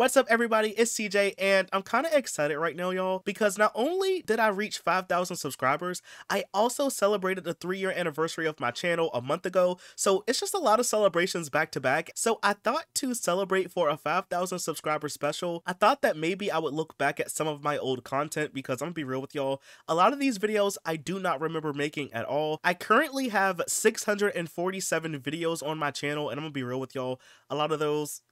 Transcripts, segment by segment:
What's up everybody, it's CJ and I'm kind of excited right now y'all because not only did I reach 5,000 subscribers, I also celebrated the 3 year anniversary of my channel a month ago, so it's just a lot of celebrations back to back. So I thought to celebrate for a 5,000 subscriber special, I thought that maybe I would look back at some of my old content because I'm gonna be real with y'all, a lot of these videos I do not remember making at all. I currently have 647 videos on my channel and I'm gonna be real with y'all, a lot of those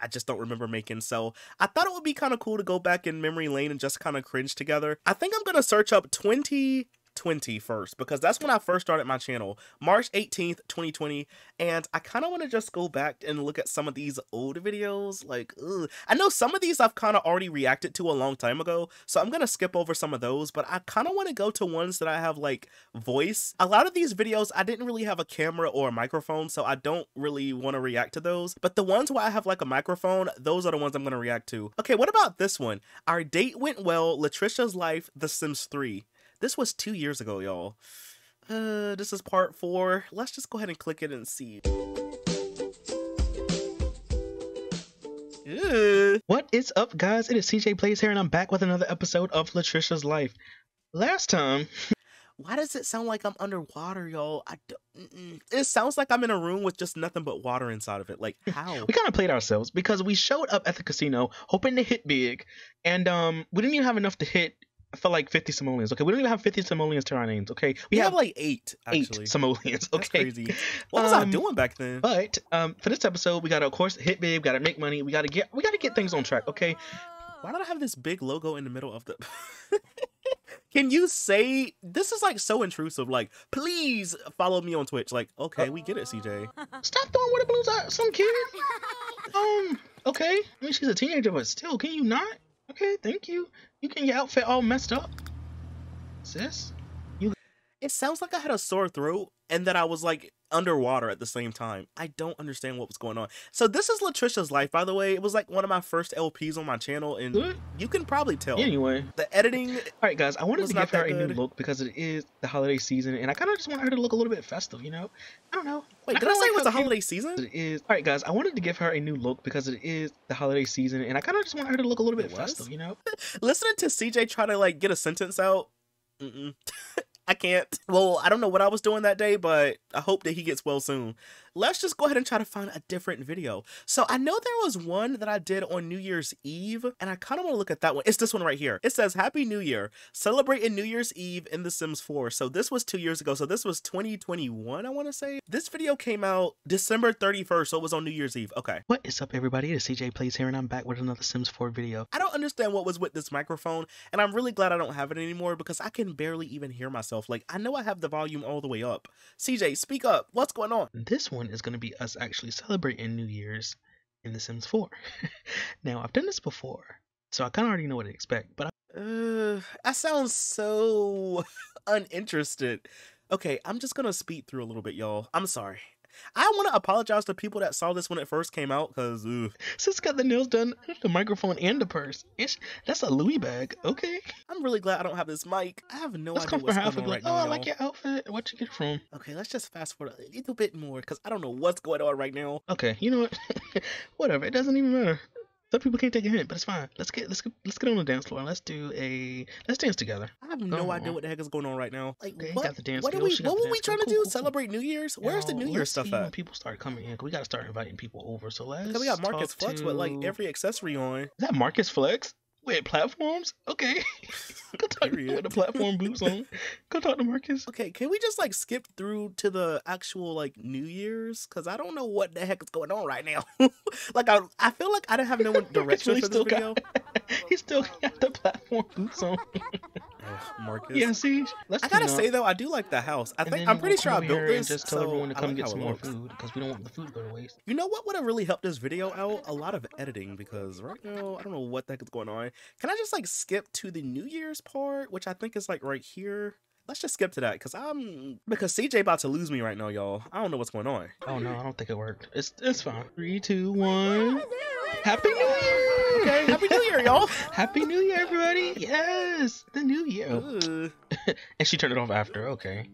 I, just don't remember making. So I thought it would be kind of cool to go back in memory lane and just kind of cringe together. I think I'm going to search up 20 2020 first because that's when I first started my channel, March 18th, 2020. And I kind of want to just go back and look at some of these old videos. Like, ugh. I know some of these I've kind of already reacted to a long time ago, so I'm going to skip over some of those, but I kind of want to go to ones that I have like voice. A lot of these videos, I didn't really have a camera or a microphone, so I don't really want to react to those. But the ones where I have like a microphone, those are the ones I'm going to react to. Okay, what about this one? Our date went well, Latricia's life, The Sims 3. This was two years ago, y'all. Uh, this is part four. Let's just go ahead and click it and see. Ew. What is up, guys? It is CJ Plays here, and I'm back with another episode of Latricia's Life. Last time. Why does it sound like I'm underwater, y'all? I don't, it sounds like I'm in a room with just nothing but water inside of it. Like how? we kind of played ourselves because we showed up at the casino hoping to hit big, and um, we didn't even have enough to hit I felt like 50 simoleons. Okay, we don't even have 50 simoleons to our names. Okay, we, we have, have, like eight. Actually. Eight simoleons. Okay. What was um, I doing back then? But um, for this episode, we gotta of course hit big. Gotta make money. We gotta get we gotta get things on track. Okay. Why did I have this big logo in the middle of the? Can you say this is like so intrusive? Like, please follow me on Twitch. Like, okay, uh, we get it, CJ. Stop throwing water balloons at some kid. um, okay. I mean, she's a teenager, but still, can you not? Okay, thank you. You can your outfit all messed up. Sis? You It sounds like I had a sore throat and that I was like underwater at the same time. I don't understand what was going on. So this is Latricia's life, by the way. It was like one of my first LPs on my channel, and good. you can probably tell. Anyway, the editing. All right, guys, I wanted to give her a new look because it is the holiday season, and I kind of just want her to look a little bit festive. You know, I don't know. Wait, I did I say like it was a holiday season? It is. All right, guys, I wanted to give her a new look because it is the holiday season, and I kind of just want her to look a little bit festive. You know, listening to CJ try to like get a sentence out. I can't. Well, I don't know what I was doing that day, but I hope that he gets well soon let's just go ahead and try to find a different video. So I know there was one that I did on New Year's Eve, and I kind of want to look at that one. It's this one right here. It says Happy New Year, celebrating New Year's Eve in The Sims 4. So this was two years ago. So this was 2021, I want to say. This video came out December 31st, so it was on New Year's Eve. Okay. What is up, everybody? It's CJ Plays here, and I'm back with another Sims 4 video. I don't understand what was with this microphone, and I'm really glad I don't have it anymore because I can barely even hear myself. Like, I know I have the volume all the way up. CJ, speak up. What's going on? This one is going to be us actually celebrating New Year's in The Sims 4. now, I've done this before, so I kind of already know what to expect, but I... Uh, that sounds so uninterested. Okay, I'm just gonna speed through a little bit, y'all. I'm sorry. I want to apologize to people that saw this when it first came out because sis got the nails done, the microphone and the purse. It's, that's a Louis bag. Okay. I'm really glad I don't have this mic. I have no let's idea what's going on right oh, now. Oh, I like your outfit. Where'd you get it from? Okay, let's just fast forward a little bit more because I don't know what's going on right now. Okay, you know what? Whatever. It doesn't even matter. Some people can't take a hint, but it's fine. Let's get let's get let's get on the dance floor. Let's do a let's dance together. I have no oh. idea what the heck is going on right now. Like okay, what? Got the dance what are we what were we trying to do? Cool, Celebrate New Year's? Where's the New Year's stuff at? When people start coming in, we got to start inviting people over. So let's. Cause we got Marcus Flex to... with like every accessory on. Is that Marcus Flex? Wait, platforms? Okay. Go talk to the platform boots on. Go talk to Marcus. Okay, can we just like skip through to the actual like New Year's? Cause I don't know what the heck is going on right now. like I, I feel like I don't have no one direction really for this video. Got, he still got the platform boots on. Marcus. Yeah, see, let's I gotta say though, I do like the house. I think I'm pretty we'll sure I built this. just tell so everyone to come like get some more food because we don't want the food to go to waste. You know what would have really helped this video out? A lot of editing because right now I don't know what the heck is going on. Can I just like skip to the New Year's part, which I think is like right here? Let's just skip to that because I'm because CJ about to lose me right now, y'all. I don't know what's going on. Oh no, I don't think it worked. It's it's fine. Three, two, one. Happy New Year! Okay, Happy New Year, y'all. Happy New Year, everybody. Yes, the New Year. and she turned it off after. Okay.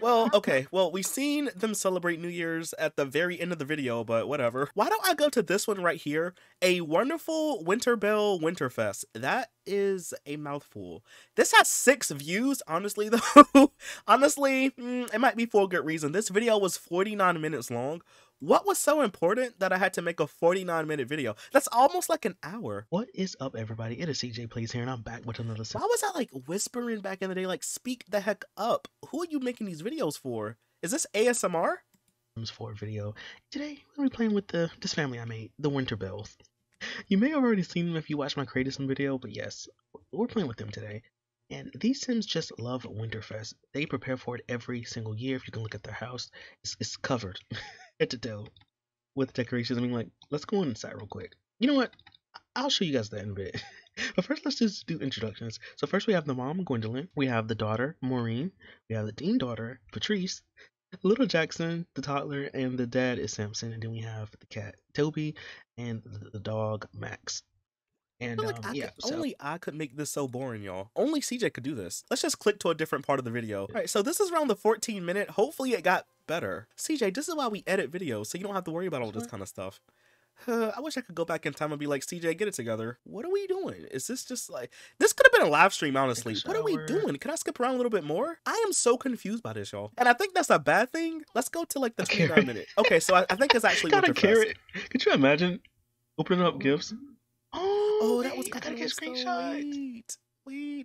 Well, okay. Well, we've seen them celebrate New Year's at the very end of the video, but whatever. Why don't I go to this one right here? A wonderful Winterbell Winterfest. That is a mouthful. This has six views, honestly, though. honestly, mm, it might be for a good reason. This video was 49 minutes long. What was so important that I had to make a 49 minute video? That's almost like an hour. What is up, everybody? It is CJ Plays here, and I'm back with another. Why was I like whispering back in the day? Like, speak the heck up. Who are you making these videos for? Is this ASMR? For a video today, we're gonna be playing with the this family I made, the Winterbells. You may have already seen them if you watched my Creative video, but yes, we're playing with them today. And these Sims just love Winterfest. They prepare for it every single year. If you can look at their house, it's, it's covered. head to toe with decorations. I mean, like, let's go inside real quick. You know what? I'll show you guys that in a bit. but first, let's just do introductions. So first, we have the mom, Gwendolyn. We have the daughter, Maureen. We have the dean daughter, Patrice. Little Jackson, the toddler, and the dad is Samson. And then we have the cat, Toby, and the, dog, Max. And like um, yeah, could, so only I could make this so boring, y'all. Only CJ could do this. Let's just click to a different part of the video. All right, so this is around the 14 minute. Hopefully it got better. CJ, this is why we edit videos, so you don't have to worry about all this kind of stuff. I wish I could go back in time and be like, CJ, get it together. What are we doing? Is this just like this could have been a live stream, honestly. What are we doing? Can I skip around a little bit more? I am so confused by this, y'all. And I think that's a bad thing. Let's go to like the A 29 carrot. minute. Okay, so I, I think it's actually got a carrot. Could you imagine opening up gifts? Oh, Oh, that was I gotta get so screenshots.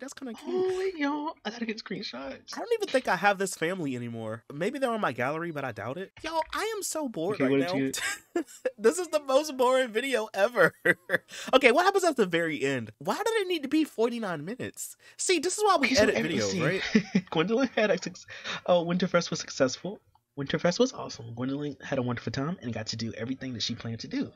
That's kind of cute. Y'all, I gotta get screenshots. I don't even think I have this family anymore. Maybe they're on my gallery, but I doubt it. Yo, I am so bored Okay, right now. you this is the most boring video ever. okay, what happens at the very end? Why did it need to be 49 minutes? See, this is why we Okay, so edit every- videos, right? Gwendolyn had a oh, Winterfest was successful. Winterfest was awesome. Gwendolyn had a wonderful time and got to do everything that she planned to do.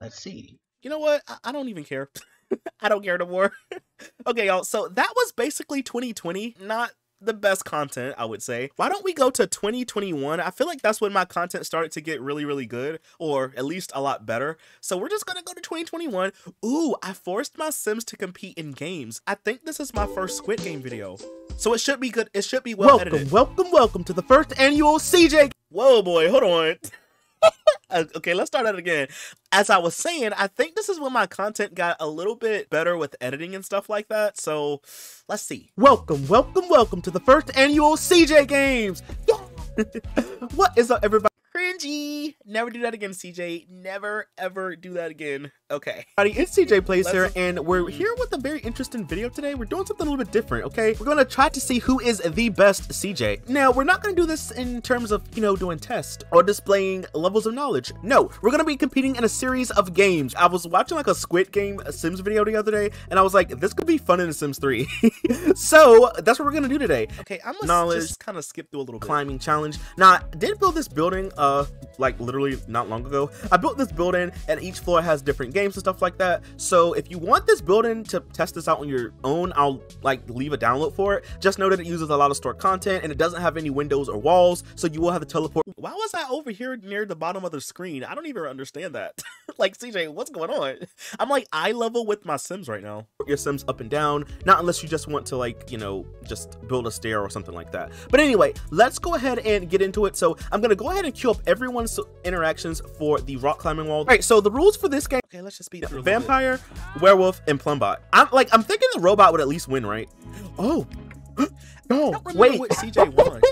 Let's see. You know what? I, I don't even care. I don't care no more. okay, y'all. So that was basically 2020. Not the best content, I would say. Why don't we go to 2021? I feel like that's when my content started to get really, really good, or at least a lot better. So we're just gonna go to 2021. Ooh, I forced my Sims to compete in games. I think this is my first Squid Game video. So it should be good. It should be well welcome, edited. welcome, welcome to the first annual CJ. Whoa, boy, hold on. Uh, okay, let's start that again. As I was saying, I think this is when my content got a little bit better with editing and stuff like that. So let's see. Welcome, welcome, welcome to the first annual CJ Games. What is up, everybody? Cringy. Never do that again, CJ. Never ever do that again. Okay. It's CJ Plays here, and we're here with a very interesting video today. We're doing something a little bit different, okay? We're gonna try to see who is the best CJ. Now, we're not gonna do this in terms of, you know, doing tests or displaying levels of knowledge. No, we're gonna be competing in a series of games. I was watching like a Squid Game Sims video the other day, and I was like, this could be fun in Sims 3. so, that's what we're gonna do today. Okay, I'm gonna Knowledge, just kind of skip through a little bit. climbing challenge. Now, I did build this building, uh, Uh, like literally not long ago. I built this building, and each floor has different games and stuff like that. So if you want this building to test this out on your own, I'll like leave a download for it. Just know that it uses a lot of stored content, and it doesn't have any windows or walls, so you will have to teleport. Why was I over here near the bottom of the screen? I don't even understand that. like, CJ, what's going on? I'm like eye level with my Sims right now. Your Sims up and down, not unless you just want to like you know just build a stair or something like that. But anyway, let's go ahead and get into it. So I'm gonna go ahead and queue up everyone's interactions for the rock climbing wall. All right, so the rules for this game. Okay, let's just speed through a little bit. Vampire, werewolf, and plumbot. I'm like I'm thinking the robot would at least win, right? Oh. No, wait. what CJ won.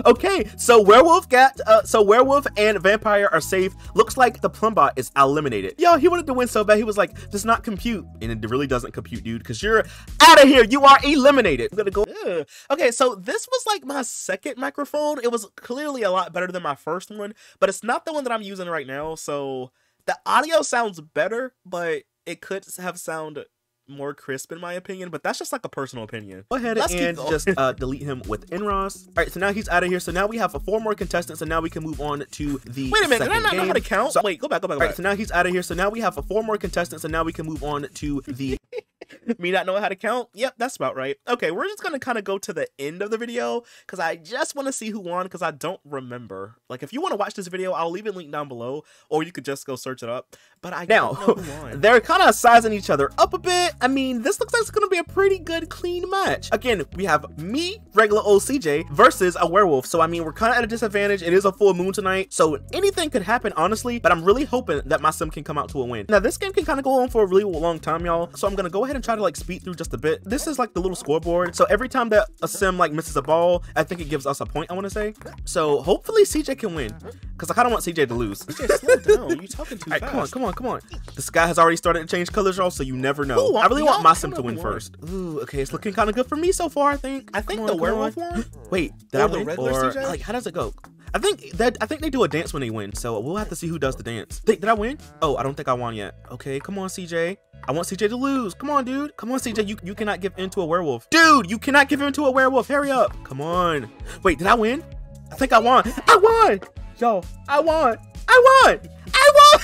okay, so werewolf got uh, so werewolf and vampire are safe. Looks like the plumbot is eliminated. Yo, he wanted to win so bad. He was like, "Does not compute," and it really doesn't compute, dude, because you're out of here. You are eliminated. I'm gonna go. Ugh. Okay, so this was like my second microphone. It was clearly a lot better than my first one, but it's not the one that I'm using right now. So the audio sounds better, but it could have sound more crisp in my opinion. But that's just like a personal opinion. Go ahead Let's and just uh, delete him with NRaas. All right, so now he's out of here. So now we have four more contestants, and now we can move on to the. Wait a minute, did I not know how to count? So- Wait, go back, go back, All go right, back. so now he's out of here. So now we have four more contestants, and now we can move on to the Me not knowing how to count? Yep, that's about right. Okay, we're just gonna kind of go to the end of the video because I just want to see who won because I don't remember. Like, if you want to watch this video, I'll leave a link down below, or you could just go search it up. But I Now, don't know who won. they're kind of sizing each other up a bit. I mean, this looks like it's going to be a pretty good, clean match. Again, we have me, regular old CJ, versus a werewolf. So, I mean, we're kind of at a disadvantage. It is a full moon tonight. So, anything could happen, honestly. But I'm really hoping that my sim can come out to a win. Now, this game can kind of go on for a really long time, y'all. So, I'm going to go ahead and try to, like, speed through just a bit. This is, like, the little scoreboard. So, every time that a sim, like, misses a ball, I think it gives us a point, I want to say. So, hopefully, CJ can win. Because I kind of want CJ to lose. CJ, slow down. You talking too right, fast. come on, come on, come on. The sky has already started to change colors, y'all, so you never know. Ooh, I really want my sim to win one. first. Ooh, okay, it's looking kind of good for me so far. I think. I think Come the werewolf on. won. Wait, did Or the regular or CJ? like, how does it go? I think that I think they do a dance when they win, so we'll have to see who does the dance. Did I win? Oh, I don't think I won yet. Okay, come on, CJ. I want CJ to lose. Come on, dude. Come on, CJ. You you cannot give in to a werewolf, dude. You cannot give in to a werewolf. Hurry up. Come on. Wait, did I win? I think I won. I won. Yo, I won. I won.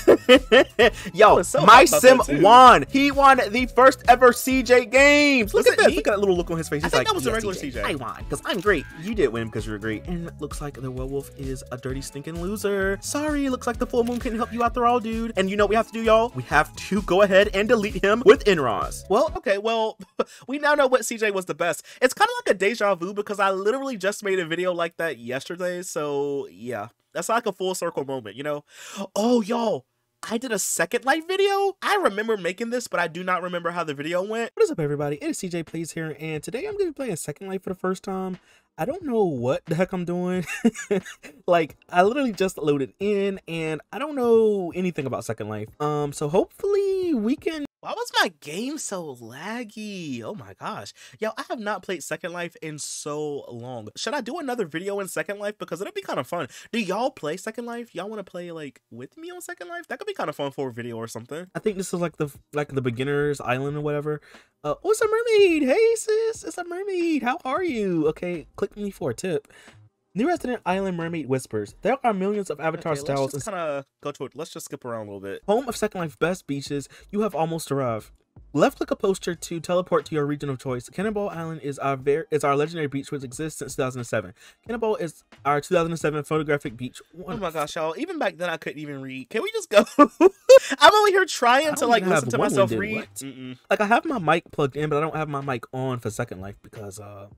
I. Yo, so my sim won. He won the first ever CJ games. Look Was at this. me? Look at that little look on his face. I He's think like, that was the "Yeah, regular CJ." I won because I'm great. You did win because you're great. And it looks like the werewolf is a dirty, stinking loser. Sorry, looks like the full moon can help you out there all, dude. And you know what we have to do, y'all? We have to go ahead and delete him with NRaas. Well, okay, well, we now know what CJ was the best. It's kind of like a deja vu because I literally just made a video like that yesterday. So, yeah, that's like a full circle moment, you know? Oh, y'all, I did a second life video. I remember making this, but I do not remember how the video went. What is up, everybody? It is CJ Plays here, and today I'm going to be playing Second Life for the first time. I don't know what the heck I'm doing. like, I literally just loaded in, and I don't know anything about Second Life. Um, so hopefully we can Why was my game so laggy? Oh my gosh. Yo, I have not played Second Life in so long. Should I do another video in Second Life? Because it'd be kind of fun. Do y'all play Second Life? Y'all want to play like with me on Second Life? That could be kind of fun for a video or something. I think this is like the like the beginner's island or whatever. Uh, oh, it's a mermaid. Hey, sis, it's a mermaid. How are you? Okay, click me for a tip. New resident island mermaid whispers. There are millions of avatar Okay, styles. let's kind of go to it. Let's just skip around a little bit. home of Second Life best beaches. You have almost arrived. Left click a poster to teleport to your region of choice. Cannonball Island is our ver- is our legendary beach which exists since 2007. Cannonball is our 2007 photographic beach. Oh One- my gosh, y'all! Even back then, I couldn't even read. Can we just go? I'm over here trying to like listen to myself read. Mm-mm. like I have my mic plugged in, but I don't have my mic on for Second Life because uh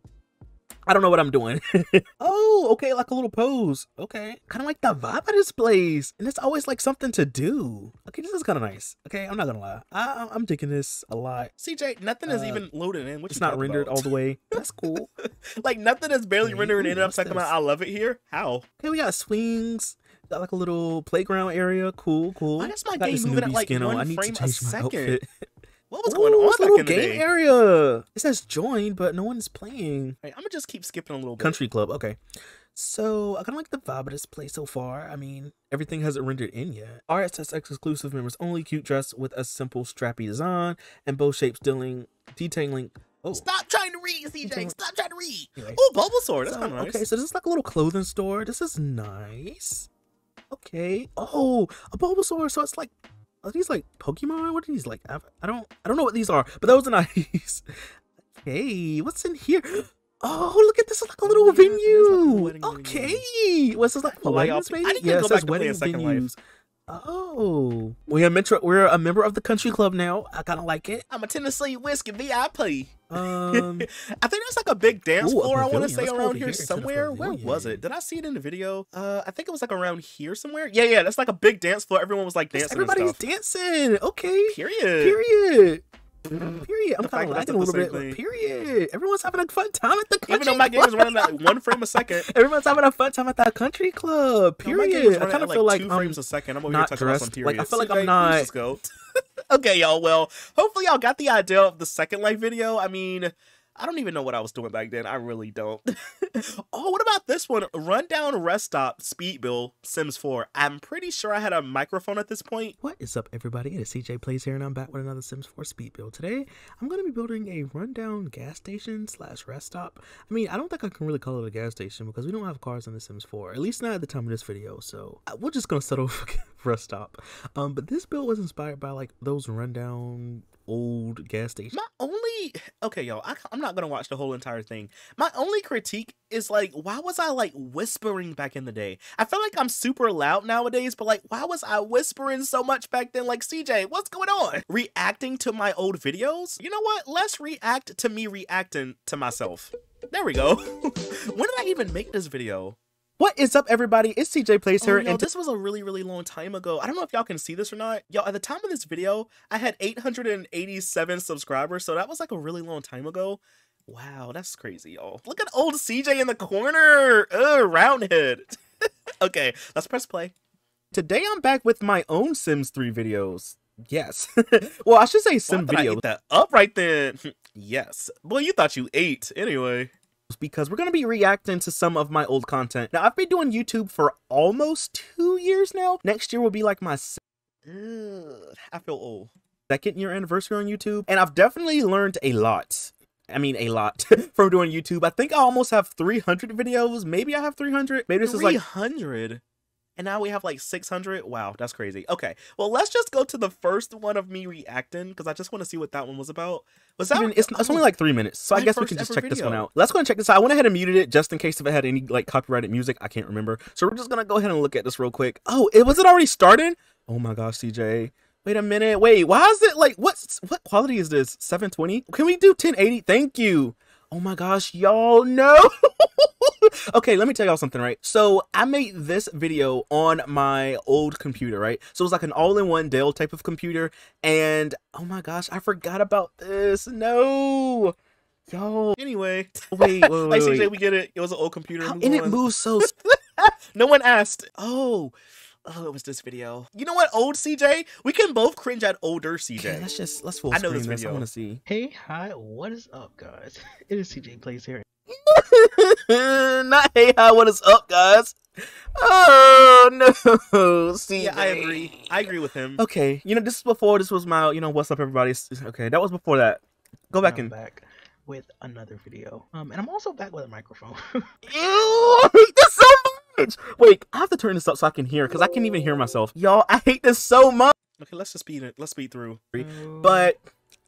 I don't know what I'm doing. oh, okay, like a little pose. Okay. Kind of like the vibe of this place. And it's always like something to do. Okay, this is kind of nice. Okay, I'm not gonna lie. I, I'm digging this a lot. CJ, nothing is Uh, even loaded in. What It's not rendered about? all the way. That's cool. like nothing is barely Hey, rendering in. I'm what's talking about? I love it here. How? Okay, we got swings. Got like a little playground area. Cool, cool. Why does my Got game moving at like skin on. one I need to frame a my second? What was going on it's a back little in the game day? area. It says join, but no one's playing. Hey, I'm gonna just keep skipping a little bit. Country Club. Okay. So I kind of like the vibe of this place so far. I mean, everything hasn't rendered in yet. RSS exclusive members only. Cute dress with a simple strappy design and bow shapes dealing detailing. Oh, Stop trying to read. CJ. Stop trying to read. Anyway. Oh, Bulbasaur. That's So, kind of nice. Okay, so this is like a little clothing store. This is nice. Okay. Oh, a Bulbasaur. So it's like, are these like Pokemon? What are these like? I I don't, I don't know what these are, but those are nice. hey, what's in here? Oh, look at this! It's like a little yeah, is like a venue. venue. okay, what's this like know why y'all weddings? pick- I need to yeah, go back to playing wedding Second Life. Venues. Oh, we're a member. We're a member of the country club now. I kind of like it. I'm a Tennessee whiskey VIP. Um, I think there's like a big dance Ooh, floor. I want to pavilion. say Let's around here here somewhere. Where was it? Did I see it in the video? Uh, I think it was like around here somewhere. Yeah, yeah. That's like a big dance floor. Everyone was like dancing. and everybody's stuff. dancing. Okay. Period. Period. Period. I'm kind of lagging a little bit. thing. Period. Everyone's having a fun time at the country Even though my game is running at one frame a second. Everyone's having a fun time at that country club. No, my game is Period. I kind of feel like two I'm frames a second. I'm over here not talking about some dressed- like, I feel like I'm not- let's just go. okay, y'all. Well, hopefully y'all got the idea of the second life video. I mean, I don't even know what I was doing back then. I really don't. oh, what about this one? Rundown rest stop speed bill Sims 4. I'm pretty sure I had a microphone at this point. What is up, everybody? It is CJ Plays here, and I'm back with another Sims 4 speed build. Today, I'm going to be building a rundown gas station slash rest stop. I mean, I don't think I can really call it a gas station because we don't have cars in the Sims 4, at least not at the time of this video. So uh, we're just going to settle for rest stop. Um, but this build was inspired by like those rundown old gas station. My only okay, y'all. I, am not gonna watch the whole entire thing. My only critique is like, why was I like whispering back in the day? I feel like I'm super loud nowadays, but like, why was I whispering so much back then? Like, CJ, what's going on? Reacting to my old videos? You know what? Let's react to me reacting to myself. There we go. when did I even make this video? What is up, everybody? It's CJ Plays here, oh, yo, and this was a really, really long time ago. I don't know if y'all can see this or not. Yo, at the time of this video, I had 887 subscribers, so that was like a really long time ago. Wow, that's crazy, y'all. Look at old CJ in the corner. Ugh, roundhead. okay, let's press play. Today I'm back with my own Sims 3 videos. Yes. well, I should say Sim videos. that up right then. yes. Well, you thought you ate anyway because we're going to be reacting to some of my old content. Now, I've been doing YouTube for almost two years now. Next year will be like my Ugh, I feel old. Second year anniversary on YouTube, and I've definitely learned a lot. I mean, a lot from doing YouTube. I think I almost have 300 videos. Maybe I have 300. Maybe this 300? is like 300 and now we have like 600 wow that's crazy okay well let's just go to the first one of me reacting because i just want to see what that one was about was that Even, it's, it's, only oh. like three minutes so i guess we can just check video. this one out let's go and check this out i went ahead and muted it just in case if it had any like copyrighted music i can't remember so we're just gonna go ahead and look at this real quick oh it was it already started oh my gosh cj Wait a minute. Wait, why is it like what's what quality is this? 720? Can we do 1080? Thank you. Oh my gosh, y'all no. okay, let me tell y'all something, right? So I made this video on my old computer, right? So it was like an all-in-one Dell type of computer, and oh my gosh, I forgot about this. No. Yo. Anyway. Wait, wait, wait. like CJ, we get it. It was an old computer. How, and it moves so No one asked. Oh. Oh, it was this video. You know what, old CJ? We can both cringe at older CJ. Okay, let's just let's full I know this video. This. I want to see. Hey, hi, what is up, guys? It is CJ Plays here. Not hey, hi, what is up, guys? Oh no, CJ. Yeah, I agree. I agree with him. Okay, you know this is before. This was my, you know, what's up, everybody? Okay, that was before that. Go back I'm and back with another video. Um, and I'm also back with a microphone. Ew, I hate this so much. Wait, I have to turn this up so I can hear because I can't even hear myself. Y'all, I hate this so much. Okay, let's just speed it. Let's speed through. But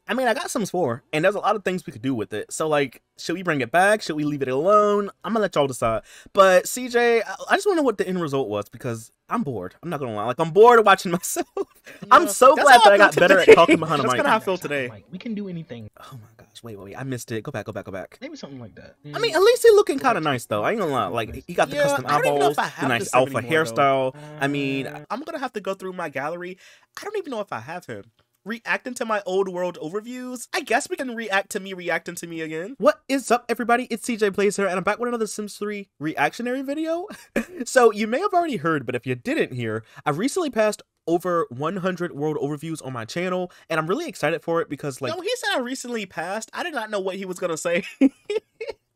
I mean, I got Sims 4, and there's a lot of things we could do with it. So, like, should we bring it back? Should we leave it alone? I'm gonna let y'all decide. But CJ, I just want to know what the end result was because I'm bored. I'm not gonna lie. Like, I'm bored of watching myself. Yeah, I'm so glad that I got better at talking behind a mic. That's kind of how I feel today. Like, we can do anything. Oh my gosh! Wait, wait, wait! I missed it. Go back, go back, go back. Maybe something like that. I mean, at least he's looking kind of nice though. I ain't gonna lie. Like, he got the yeah, custom eyeballs, the nice alpha anymore, hairstyle. I mean, uh, I'm gonna have to go through my gallery. I don't even know if I have him reacting to my old world overviews. I guess we can react to me reacting to me again. What is up, everybody? It's CJ Plays here, and I'm back with another Sims 3 reactionary video. so, you may have already heard, but if you didn't hear, I recently passed over 100 world overviews on my channel, and I'm really excited for it because, like... No, he said I recently passed. I did not know what he was gonna say.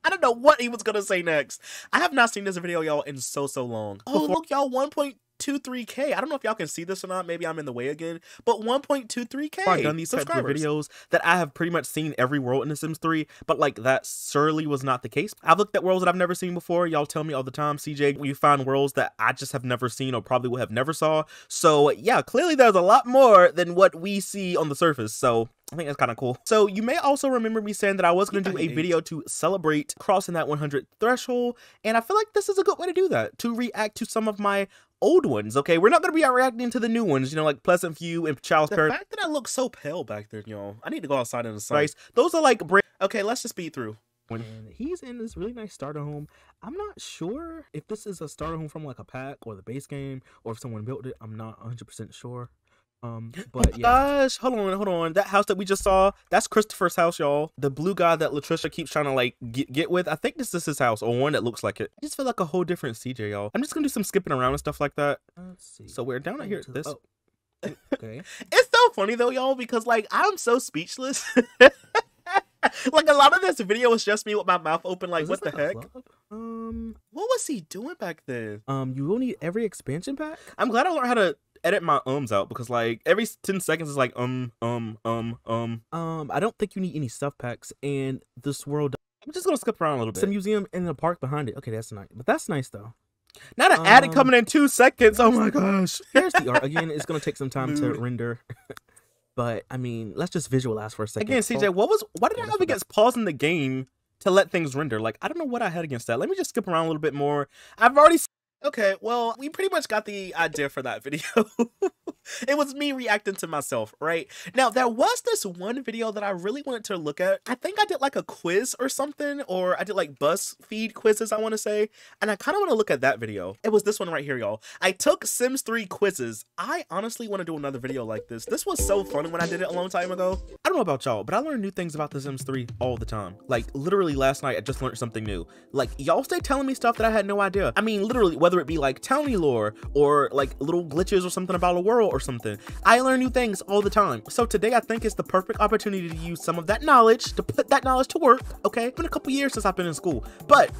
I don't know what he was gonna say next. I have not seen this video, y'all, in so, so long. Oh, Before look, y'all, 1. 1.23k. I don't know if y'all can see this or not. Maybe I'm in the way again. But 1.23k. I've done these types of videos that I have pretty much seen every world in The Sims 3, but like that surely was not the case. I've looked at worlds that I've never seen before. Y'all tell me all the time, CJ, you find worlds that I just have never seen or probably would have never saw. So yeah, clearly there's a lot more than what we see on the surface. So I think that's kind of cool. So you may also remember me saying that I was going to do a video to celebrate crossing that 100 threshold. And I feel like this is a good way to do that, to react to some of my old ones. Okay, we're not going to be reacting to the new ones, you know, like Pleasant View and Child's The fact that I look so pale back there, y'all. I need to go outside in the sun. Right. Those are like... brand- Okay, let's just speed through. And he's in this really nice starter home. I'm not sure if this is a starter home from like a pack or the base game or if someone built it. I'm not 100% sure. Um, but oh yeah. Gosh, hold on, hold on. That house that we just saw, that's Christopher's house, y'all. The blue guy that Latricia keeps trying to like get, get with. I think this is his house or one that looks like it. I just feel like a whole different CJ, y'all. I'm just gonna do some skipping around and stuff like that. Let's see. So we're down here. This. Oh. okay. it's so funny though, y'all, because like I'm so speechless. like a lot of this video was just me with my mouth open, like, what the heck? Um, what was he doing back then? Um, you will need every expansion pack. I'm glad I learned how to edit my ums out because like every 10 seconds is like um um um um um I don't think you need any stuff packs and this world I'm just gonna skip around a little bit. It's a museum and a park behind it. Okay, that's nice. But that's nice though. Not an um, attic coming in two seconds. Oh my gosh. Here's the art. Again, it's gonna take some time to render. But I mean, let's just visualize for a second. Again. CJ, what was what did I Yeah, have that's against pausing the game to let things render? Like, I don't know what I had against that. Let me just skip around a little bit more. I've already Okay, well, we pretty much got the idea for that video. it was me reacting to myself, right? Now, there was this one video that I really wanted to look at. I think I did like a quiz or something, or I did like BuzzFeed quizzes, I want to say. And I kind of want to look at that video. It was this one right here, y'all. I took Sims 3 quizzes. I honestly want to do another video like this. This was so fun when I did it a long time ago. I don't know about y'all, but I learn new things about The Sims 3 all the time. Like, literally last night, I just learned something new. Like, y'all stay telling me stuff that I had no idea. I mean, literally, whether it be like townie lore or like little glitches or something about a world or something, I learn new things all the time. So today, I think it's the perfect opportunity to use some of that knowledge to put that knowledge to work. Okay, it's been a couple years since I've been in school, but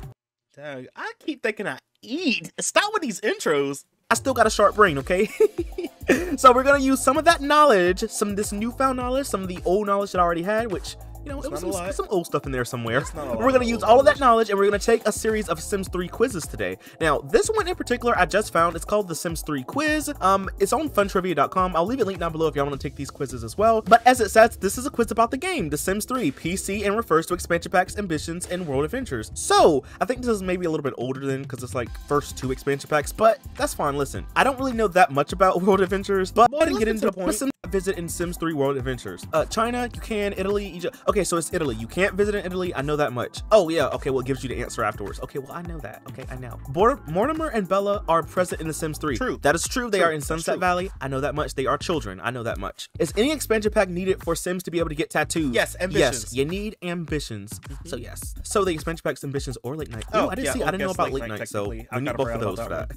Dang, I keep thinking I eat. Stop with these intros. I still got a sharp brain, okay? so we're gonna use some of that knowledge, some of this newfound knowledge, some of the old knowledge that I already had, which you know, It's it was some, some old stuff in there somewhere. It's not a lot We're gonna use old all of that knowledge. and we're gonna take a series of Sims 3 quizzes today. Now, this one in particular I just found. It's called the Sims 3 quiz. Um, it's on funtrivia.com. I'll leave a link down below if y'all want to take these quizzes as well. But as it says, this is a quiz about the game, The Sims 3 PC, and refers to expansion packs, ambitions, and world adventures. So I think this is maybe a little bit older than because it's like first two expansion packs, but that's fine. Listen, I don't really know that much about world adventures, but I didn't get into the the point. Visit in Sims 3 World Adventures. Uh, China, you can. Italy, Egypt. Okay, so it's Italy. You can't visit in Italy. I know that much. Oh yeah. Okay, well, it gives you the answer afterwards. Okay, well, I know that. Okay, I know. Bor- Mortimer and Bella are present in The Sims 3. True. That is true. They True. are in Sunset true. Valley. I know that much. They are children. I know that much. Is any expansion pack needed for Sims to be able to get tattoos? Yes, ambitions. Yes, you need ambitions. Mm-hmm. So yes. So the expansion packs, ambitions, or late night. Oh, I didn't yeah, see. I didn't know about late night. So. We need both of those for that.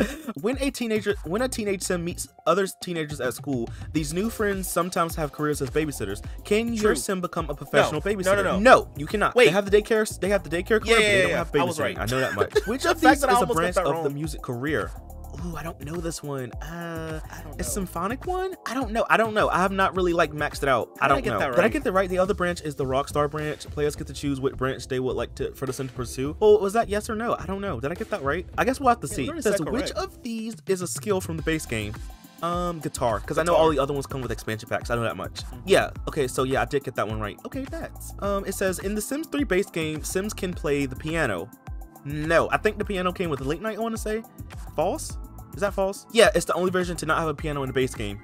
when a teenager, when a teenage sim meets other teenagers at school, these new friends sometimes have careers as babysitters. Can your sim become a professional No, no, babysitter? no, no. No, you cannot. Wait. they have the daycare. They have the daycare career, Yeah, but yeah, they don't yeah, have I was right. I know that much. Which of these is a branch of the music career? Ooh, I don't know this one. Uh, I a symphonic one? I don't know. I don't know. I have not really like maxed it out. I How did I don't get know. that Did I get that right? The other branch is the Rockstar branch. Players get to choose what branch they would like to for the sim to pursue. Oh, was that yes or no? I don't know. Did I get that right? I guess we'll have to see. It says which of these is a skill from the base game? Um, guitar, because I know all the other ones come with expansion packs. I know that much. Mm-hmm. Yeah. Okay. So yeah, I did get that one right. Okay, that's. Um, it says in the Sims 3 base game, Sims can play the piano. No, I think the piano came with late night. I want to say, false. Is that false? Yeah, it's the only version to not have a piano in the base game.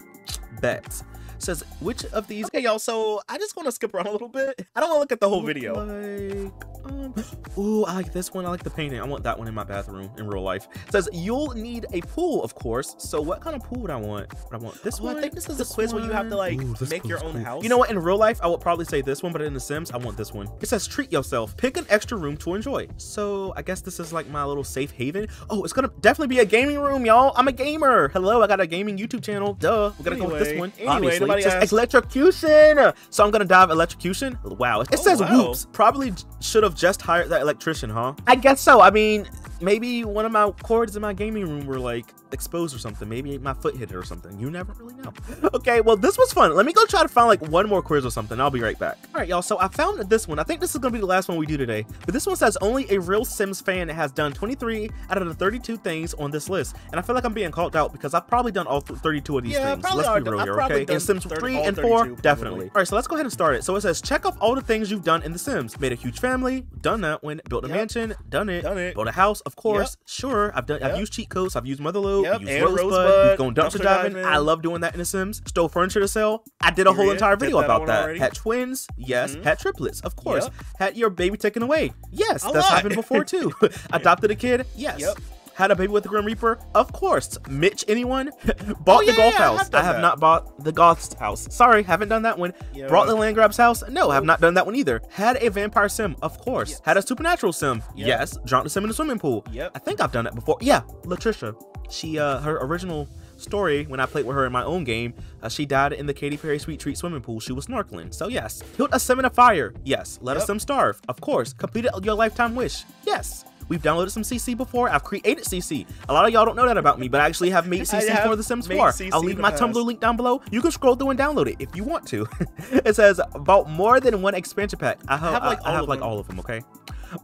Bet. Says which of these Okay, y'all, so I just want to skip around a little bit. I don't want to look at the whole video. Like, um, ooh, I like this one. I like the painting. I want that one in my bathroom in real life. says you'll need a pool, of course. So what kind of pool would I want? Would I want this Oh, one. I think this is a quiz where you have to, like, Ooh, make your own cool. house. You know what? In real life, I would probably say this one, but in The Sims, I want this one. It says treat yourself. Pick an extra room to enjoy. So I guess this is like my little safe haven. Oh, it's gonna definitely be a gaming room, y'all. I'm a gamer. Hello, I got a gaming YouTube channel. Duh. We're gonna go with this one. anyway, obviously. It asked. electrocution. So I'm gonna dive electrocution. Wow. It Oh, says wow. whoops. Probably should have just hired that electrician, huh? I guess so. I mean, maybe one of my cords in my gaming room were like exposed or something. Maybe my foot hit it or something. You never really know. Okay, well, this was fun. Let me go try to find like one more quiz or something. I'll be right back. All right, y'all. So I found this one. I think this is gonna be the last one we do today. But this one says only a real Sims fan has done 23 out of the 32 things on this list, and I feel like I'm being called out because I've probably done all 32 of these Yeah, things. Let's be real here, okay? And Sims 3 all and 4, probably. definitely. All right, so let's go ahead and start it. So it says check off all the things you've done in The Sims. Made a huge family, done that one. Built a Yep. mansion, done it. Done it. Built a house, of course. Sure, I've done. I've used cheat codes. I've used Yep, and Rosebud. Rosebud, We've gone dumpster dumpster diving. diving. I love doing that in The Sims. Stole furniture to sell. I did a whole entire video that about that. already. Had twins, yes. Mhm. Had triplets, of course. Yep. Had your baby taken away, yes. A that's lot. happened before too. Adopted a kid, yes. Yep. Had a baby with the Grim Reaper, of course. Mitch, anyone? Bought Oh, the golf yeah, I house. have I have not bought the golf house. Sorry, haven't done that one. Yeah. Brought the Landgraabs house? No, have not done that one either. Had a vampire sim, of course. Yes. Had a supernatural sim, Yep. yes. Dropped a sim in the swimming pool. Yep. I think I've done that before. Yeah, Latricia. She, uh, her original story when I played with her in my own game, uh, she died in the Katy Perry Sweet Treat swimming pool. She was snorkeling. So yes. Killed a sim in a fire. Yes. Let a sim starve. Of course. Completed your lifetime wish. Yes. We've downloaded some CC before. I've created CC. A lot of y'all don't know that about me, but I actually have made CC have for The Sims 4. CC I'll leave my. Tumblr link down below. You can scroll through and download it if you want to. it says about more than one expansion pack. I have, have, like, I, I all have of like them. all of them. Okay.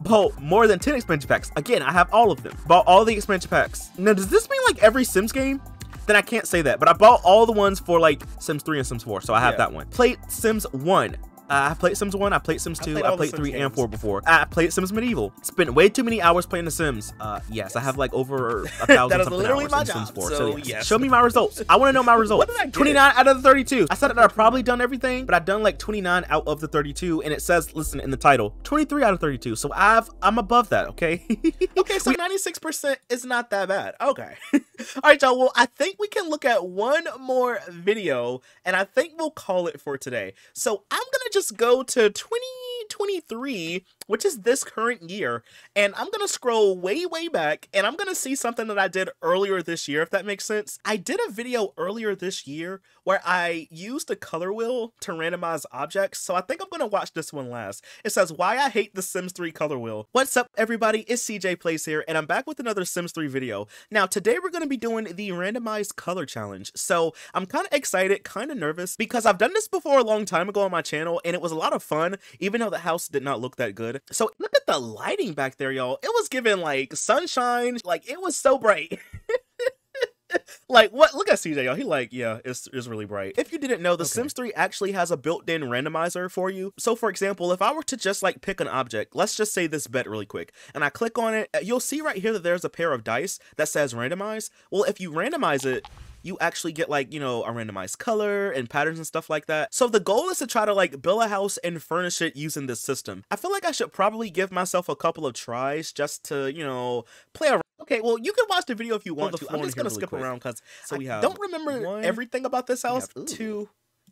Bought more than 10 expansion packs. Again, I have all of them. Bought all the expansion packs. Now, does this mean like every Sims game? then I can't say that. But I bought all the ones for like Sims 3 and Sims 4, so I have Yeah. that one. Played Sims 1. Uh, I played Sims 1, I played Sims 2, played I played Sims 3 and 4 before. I played Sims Medieval. Spent way too many hours playing The Sims. Uh, yes, I have like over a thousand That is something literally hours my in Sims job, 4. so So, yes. yes. show me my results. I want to know my results. did I 29 out of the 32. I said that I've probably done everything, but I've done like 29 out of the 32, and it says, listen, in the title, 23 out of 32. So I've I'm above that. Okay. Okay, so ninety six percent is not that bad. Okay, all right, y'all. Well, I think we can look at one more video, and I think we'll call it for today. So I'm gonna just go to twenty twenty three, which is this current year, and I'm gonna scroll way way back, and I'm gonna see something that I did earlier this year, if that makes sense. I did a video earlier this year where I used a color wheel to randomize objects, so I think I'm gonna watch this one last. It says why I hate the Sims 3 color wheel. What's up, everybody? It's CJ Plays here, and I'm back with another Sims 3 video. Now, today we're gonna be doing the randomized color challenge. So I'm kind of excited, kind of nervous because I've done this before a long time ago on my channel, and it was a lot of fun, even though the house did not look that good. So look at the lighting back there, y'all. It was giving like sunshine, like it was so bright. like what? Look at CJ y'all. He like yeah it's, it's really bright. If you didn't know the Okay. Sims 3 actually has a built-in randomizer for you. So for example if I were to just like pick an object let's just say this bed really quick and I click on it uh, you'll see right here that there's a pair of dice that says randomize. Well if you randomize it you actually get like you know a randomized color and patterns and stuff like that. So the goal is to try to like build a house and furnish it using this system. I feel like i should probably give myself a couple of tries just to you know play around. Okay well you can watch the video if you want the to. i'm just gonna really skip quick. around because So we I have don't remember one, everything about this house two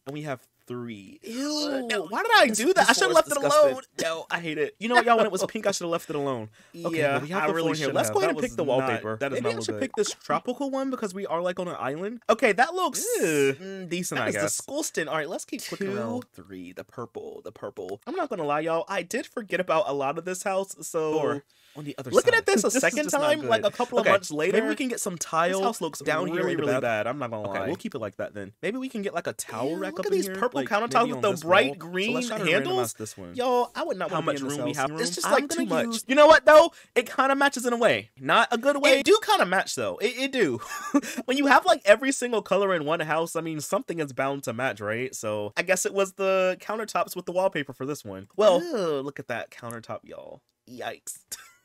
and we have three. Ew, no, why did I do that? I should have left is it alone. No, I hate it. You know what, y'all? When it was pink, I should have left it alone. Okay, Yeah, we have I the really here. Let's have. go ahead That and pick the not- wallpaper. that does Maybe not I should good. pick this tropical one because we are like on an island. Okay, that looks mm, decent, That I is guess. disgusting. All right, let's keep clicking Two, around. Three, the purple, the purple. I'm not gonna lie, y'all. I did forget about a lot of this house. So Four. On the other looking side. at this a is second time, like a couple Okay, of months later, Maybe we can get some tile. This house looks down down here really, really back. bad. I'm not gonna Okay, lie. we'll keep it like that then. Maybe we can get like a towel Ew, rack look up at these here, purple like, countertops with the bright wall. Green to handles. This one. Yo, I would not How want much to be in this room we have? It's just like too much. use- You know what though? It kind of matches in a way, not a good way. It do kind of match though. It, it do. when you have like every single color in one house, I mean something is bound to match, right? So I guess it was the countertops with the wallpaper for this one. Well, Ew, look at that countertop, y'all. Yikes.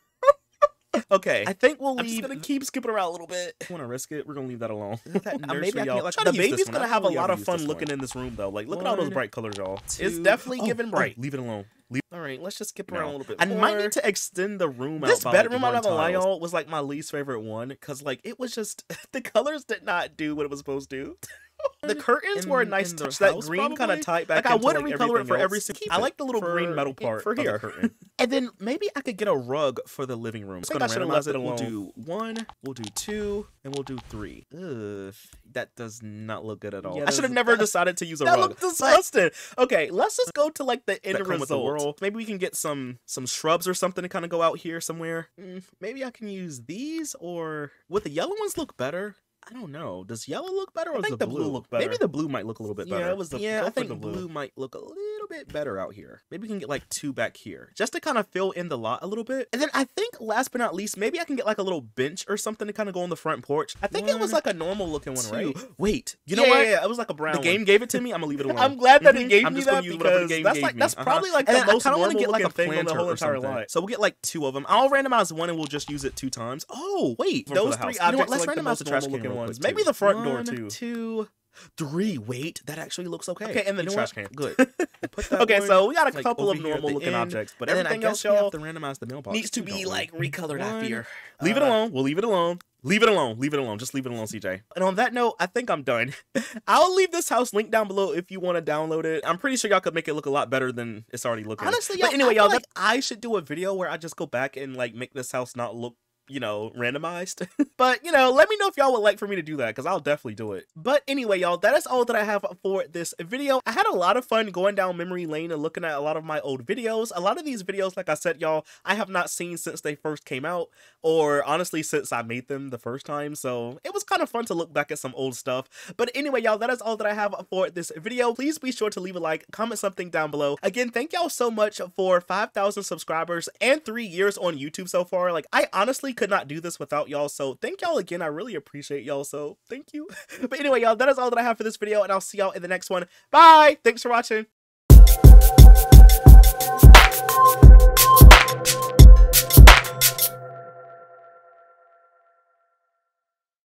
okay, I think we'll I'm just leave. gonna keep skipping around a little bit. I Want to risk it? We're gonna leave that alone. That nursery, maybe I can y'all. like, the to use this baby's gonna have a lot of fun looking one. in this room though. Like, look at all those bright colors, y'all. It's definitely oh, giving oh, bright. leave it alone. Leave. All right, let's just skip No. around a little bit. I more. might need to extend the room This out by, like, bedroom, I'm one not gonna lie, y'all, was like my least favorite one because like it was just the colors did not do what it was supposed to. the curtains were a nice touch. That green kind of tight back. Like, I wouldn't like, recolor it for every single- I like the little for- green metal part for of the curtain. and then maybe I could get a rug for the living room. I It's think gonna I left it. it We'll do one, we'll do two, and we'll do three. Ugh, that does not look good at all. Yeah, I should have never decided to use a that rug. looked disgusting. Okay, let's just go to like the end with the result. whirl. Maybe we can get some some shrubs or something to kind of go out here somewhere. Mm, maybe I can use these or would the yellow ones look better? I don't know. Does yellow look better or I does think the the blue blue look better? Maybe the blue might look a little bit better. Yeah, it was the- yeah. I think the blue. blue. might look a little bit better out here. Maybe we can get like two back here just to kind of fill in the lot a little bit. And then I think last but not least, maybe I can get like a little bench or something to kind of go on the front porch. I think it was like a normal looking one, two. right? Wait, You know know what? Yeah, yeah, it was like a brown. The one. game gave it to me. I'm gonna leave it alone. I'm glad that it Mhm. gave I'm me gonna that use whatever the because game that's gave like me. that's Uh-huh. probably like And the then I most wanna normal get, like, a thing on the planter whole or entire something. lot. So we'll get like two of them. I'll randomize one and we'll just use it two times. Oh wait, those three house. You know what? objects Let's are like the randomize the trash can normal looking real ones. quick, Maybe the front door too. two, three. Wait, that actually looks okay. Okay, and then You know trash can. Good. Put that Okay, one, so we got a like, couple of the normal looking end, objects, but everything I else, y'all, have to randomize the mailbox needs to be like recolored One, happier. Leave it uh, alone. We'll leave it alone. Leave it alone. Leave it alone. Just leave it alone, CJ. And on that note, I think I'm done. I'll leave this house link down below if you want to download it. I'm pretty sure y'all could make it look a lot better than it's already looking. Honestly, but y'all, anyway, I y'all, that I should do a video where I just go back and like make this house not look you know, randomized. but, you know, let me know if y'all would like for me to do that because I'll definitely do it. But anyway, y'all, that is all that I have for this video. I had a lot of fun going down memory lane and looking at a lot of my old videos. A lot of these videos, like I said, y'all, I have not seen since they first came out or honestly since I made them the first time. So it was kind of fun to look back at some old stuff. But anyway, y'all, that is all that I have for this video. Please be sure to leave a like, comment something down below. Again, thank y'all so much for 5,000 subscribers and three years on YouTube so far. Like, I honestly really could not do this without y'all. So thank y'all again. I really appreciate y'all. So thank you. But anyway, y'all, that is all that I have for this video. And I'll see y'all in the next one. Bye. Thanks for watching.